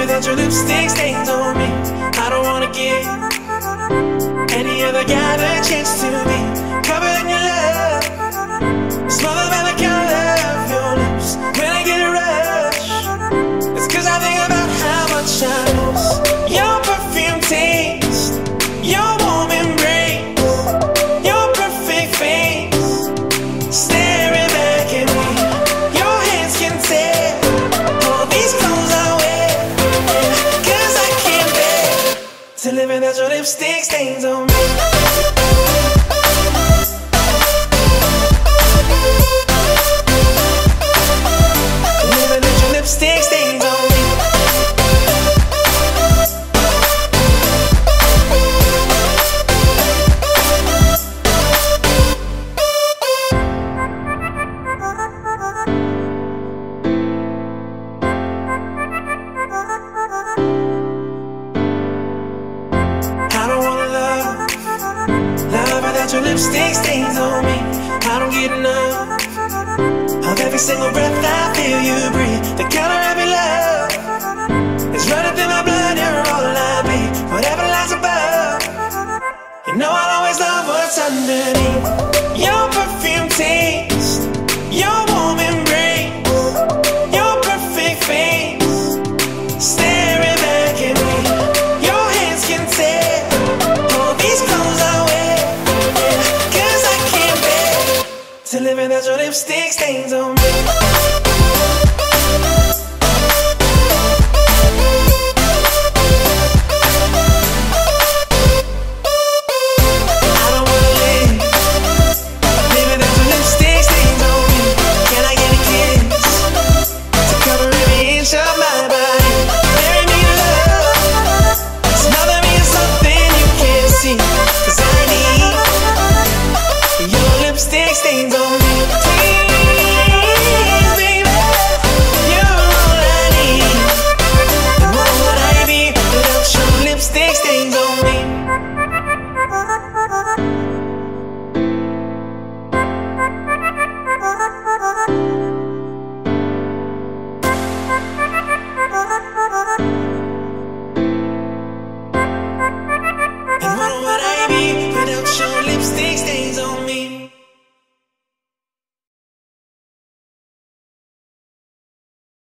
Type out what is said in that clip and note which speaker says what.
Speaker 1: without your lipstick stains on me. I don't wanna give without your lipstick stains on me. Without your lipstick stains on me. I don't get enough of every single breath I feel you breathe. The color of your love is running through my blood. You're all I be, whatever lies above. You know I'll always love what's underneath. To living as your lipstick stains on me.